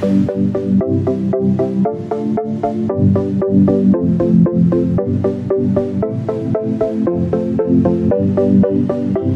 Thank you.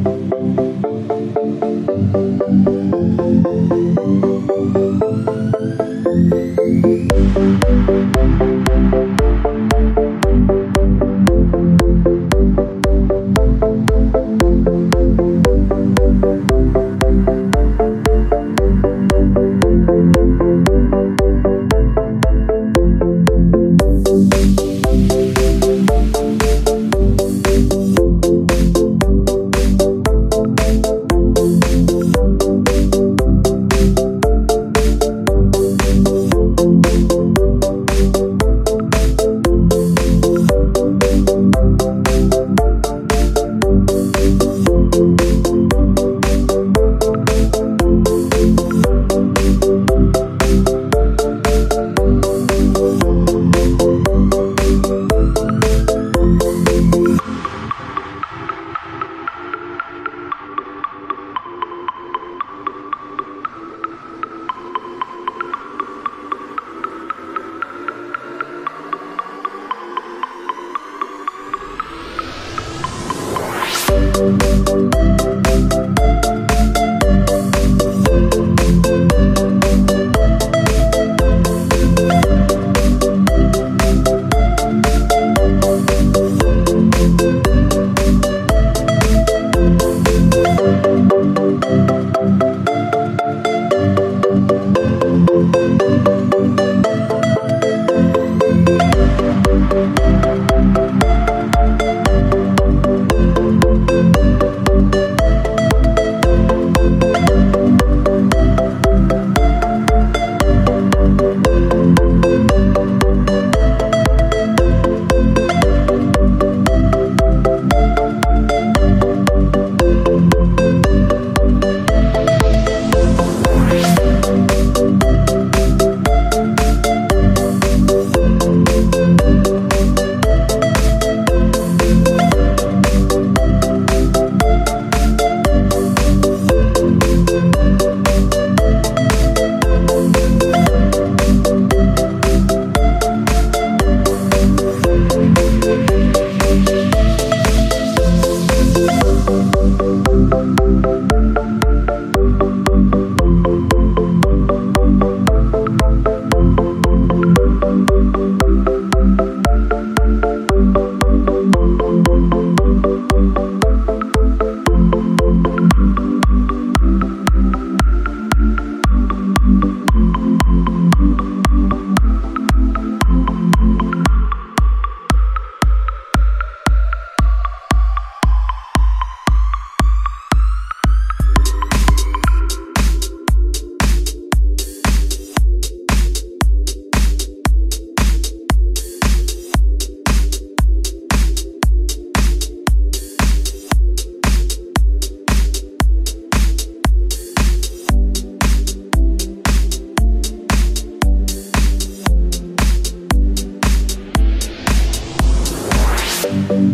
B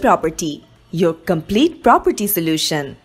Property, your complete property solution.